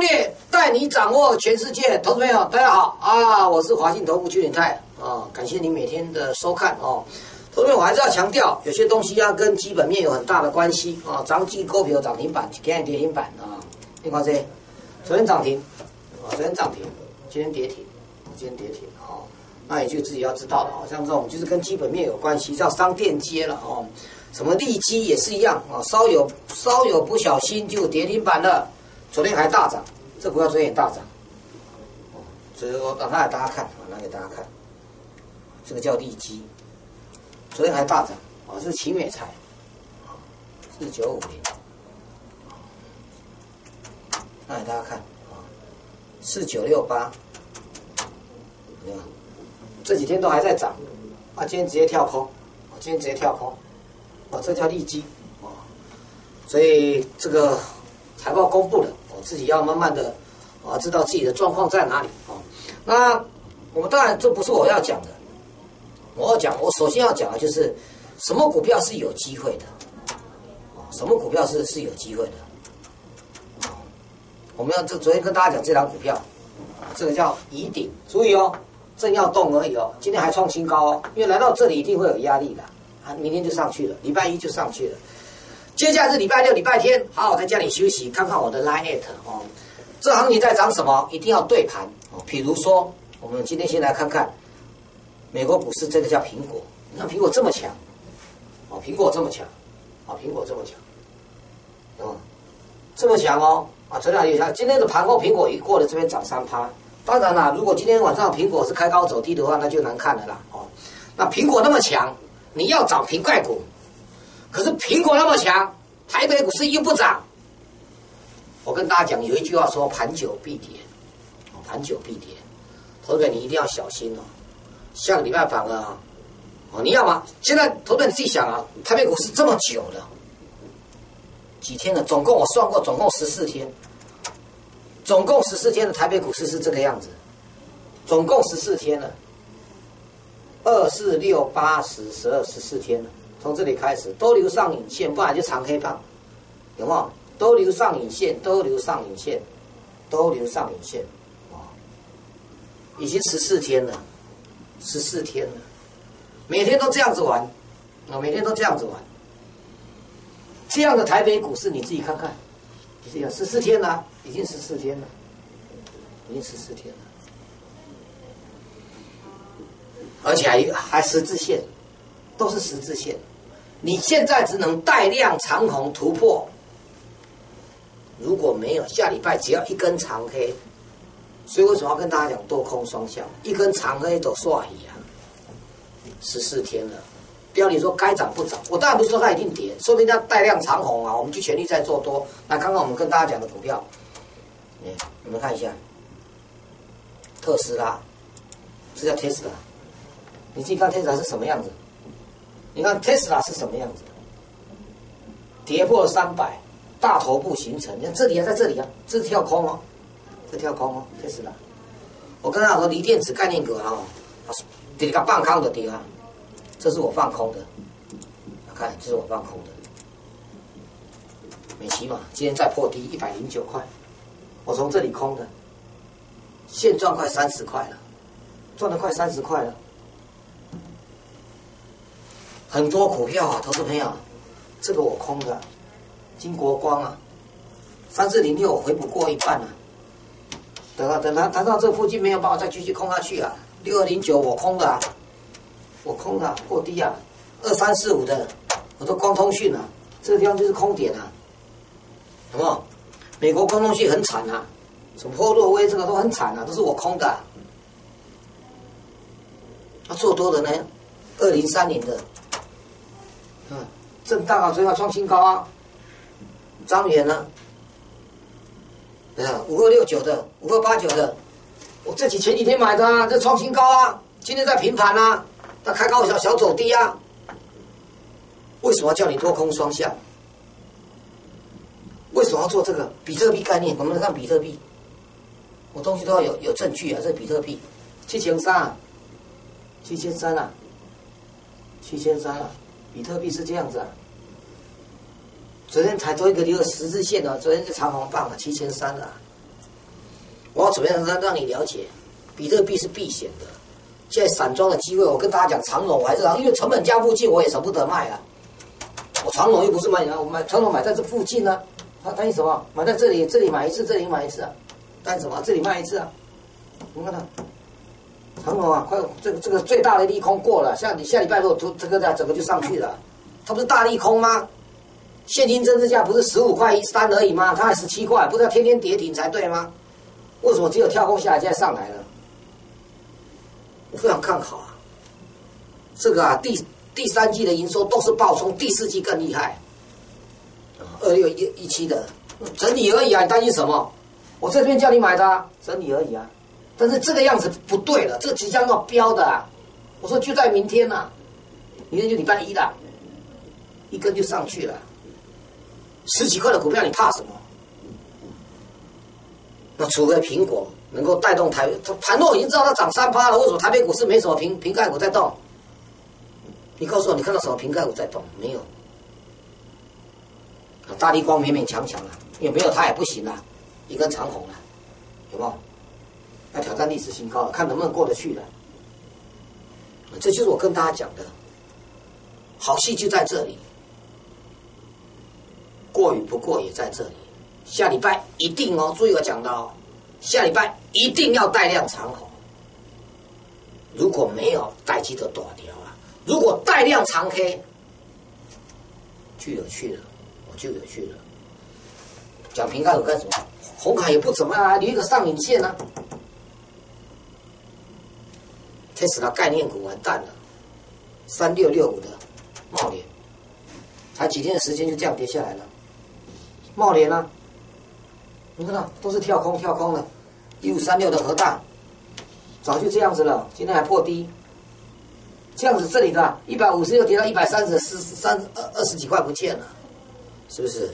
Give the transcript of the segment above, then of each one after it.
略带你掌握全世界，投资朋友大家好啊，我是华信投顾邱永泰啊，感谢你每天的收看哦。投资朋友，我还是要强调，有些东西要跟基本面有很大的关系啊。涨基股票涨停板，今天跌停板啊。你看这，昨天涨停，昨天涨停，今天跌停，今天跌停啊。那也就自己要知道了啊，像这种就是跟基本面有关系，叫商店街了哦。什么利基也是一样啊，稍有稍有不小心就跌停板了。昨天还大涨，这股票昨天大涨，哦，所以说拿来大家看，拿给大家看，这个叫利基，昨天还大涨啊，是奇美材，四九五零，拿给大家看啊，四九六八，这几天都还在涨，啊，今天直接跳空，啊，今天直接跳空，啊，这叫利基，啊，所以这个财报公布了。自己要慢慢的啊，知道自己的状况在哪里啊。那我们当然这不是我要讲的，我要讲，我首先要讲的就是什么股票是有机会的？什么股票是是有机会的？我们要这昨天跟大家讲这张股票，这个叫乙顶，注意哦，正要动而已哦。今天还创新高哦，因为来到这里一定会有压力的啊，明天就上去了，礼拜一就上去了。接下来是礼拜六、礼拜天，好好在家里休息，看看我的 Line at 哦。这行情在涨什么？一定要对盘哦。比如说，我们今天先来看看美国股市，这个叫苹果。你看苹果这么强，哦，苹果这么强，啊，苹果这么强，哦，这么强哦，啊，昨天有下，今天的盘后苹果一过了这边涨三趴。当然啦，如果今天晚上苹果是开高走低的话，那就难看了啦。哦，那苹果那么强，你要涨平盖股。可是苹果那么强，台北股市又不涨。我跟大家讲，有一句话说“盘久必跌”，盘久必跌，投资你一定要小心哦。下个礼拜反啊，哦，你要吗？现在投资你自己想啊，台北股市这么久了，几天了？总共我算过，总共十四天，总共十四天的台北股市是这个样子，总共十四天了，二四六八十十二十四天了。从这里开始都留上影线，不然就长黑棒，有没有？都留上影线，都留上影线，都留上影线，啊，已经十四天了，十四天了，每天都这样子玩，啊，每天都这样子玩，这样的台北股市你自己看看，你自己看，十四天了，已经十四天了，已经十四天了，而且还还十字线，都是十字线。你现在只能带量长红突破，如果没有下礼拜只要一根长黑，所以为什么要跟大家讲多空双向？一根长黑都刷一样，十四天了，标题说该涨不涨，我当然不是说它一定跌，说明它带量长红啊，我们就全力在做多。那刚刚我们跟大家讲的股票，哎，你们看一下，特斯拉，这叫 Tesla，你自己看 Tesla 是什么样子？你看特斯拉是什么样子？跌破三百，大头部形成。你看这里啊，在这里啊，这是跳空哦，这跳空哦，特斯拉。我跟他说，锂电池概念股啊，跌个半空的跌啊，这是我放空的。看，这是我放空的。美琪嘛，今天再破低一百零九块，我从这里空的，现赚快三十块了，赚了快三十块了。很多股票啊，投资朋友，这个我空的，金国光啊，三四零六回补过一半了，等啊等它谈到这附近没有办法再继续空下去啊，六二零九我空的，我空的过低啊，二三四五的我都光通讯了，这个地方就是空点啊，什么？美国光通讯很惨啊，什么波洛威这个都很惨啊，都是我空的，那做多的呢？二零三零的。嗯，震荡啊，所以要创新高啊。张元呢？啊，五二六九的，五二八九的，我这几前几天买的啊，这创新高啊，今天在平盘啊，它开高小小走低啊。为什么叫你多空双向？为什么要做这个比特币概念？我们来看比特币，我东西都要有有证据啊，这比特币七千三，七千三啊，七千三啊。比特币是这样子啊，昨天才多一个留个十字线的，昨天是长红棒啊，七千三啊，我要怎么样让让你了解，比特币是避险的。现在散装的机会，我跟大家讲，长龙我还是因为成本价附近，我也舍不得卖啊。我长龙又不是买我买长龙买在这附近呢，他担心什么？买在这里，这里买一次，这里买一次啊，担心什么？这里卖一次啊？你看它，很好啊，快这个这个最大的利空过了，下你下礼拜六都这个在整个就上去了，它不是大利空吗？现金增值价不是十五块一三而已吗？它还十七块，不是要天天跌停才对吗？为什么只有跳空下来，现在上来了？我非常看好啊，这个啊，第第三季的营收都是暴冲，第四季更厉害。二六一一七的整理而已啊，你担心什么？我这边叫你买的，整理而已啊。但是这个样子不对了，这个即将要飙的啊！我说就在明天呐，明天就礼拜一了，一根就上去了。十几块的股票，你怕什么？那除非苹果能够带动台，盘诺已经知道它涨三趴了，为什么台北股市没什么瓶瓶盖股在动？你告诉我，你看到什么瓶盖股在动？没有。大地光勉勉强强了，也没有它也不行了，一根长红了，有没有？要挑战历史新高，看能不能过得去了。这就是我跟大家讲的，好戏就在这里。过与不过也在这里，下礼拜一定哦，注意我讲的哦，下礼拜一定要带量长红。如果没有带机的短条啊，如果带量长黑，就有趣了，我就有趣了。讲平盖股干什么？红卡也不怎么样啊，留一个上影线呢。特斯拉概念股完蛋了，三六六五的茂联，才几天的时间就这样跌下来了。茂联啊，你看到都是跳空跳空的，一五三六的核弹，早就这样子了，今天还破低，这样子这里的一百五十六跌到一百三十四三二二十几块不见了，是不是？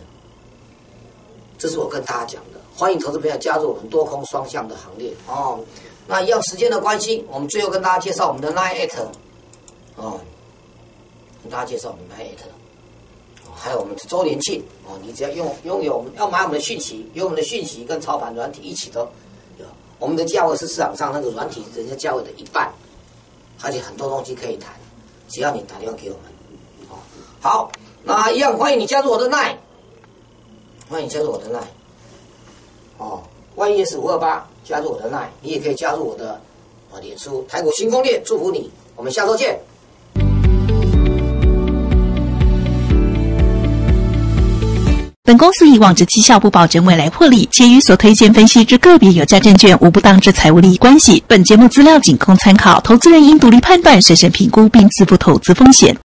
这是我跟大家讲的，欢迎投资朋友加入我们多空双向的行列哦。那一样时间的关系，我们最后跟大家介绍我们的 Line at 哦，跟大家介绍我们 Line at。还有我们的周年庆哦，你只要用拥有要买我们的讯息，有我们的讯息跟操盘软体一起的，我们的价位是市场上那个软体人家价位的一半，而且很多东西可以谈，只要你打电话给我们，哦，好，那一样欢迎你加入我的 line，欢迎加入我的 line，哦万一是五二八加入我的 line，你也可以加入我的啊脸书台股新攻略，祝福你，我们下周见。本公司以往之绩效不保证未来获利，且与所推荐分析之个别有价证券无不当之财务利益关系。本节目资料仅供参考，投资人应独立判断、审慎评估并自负投资风险。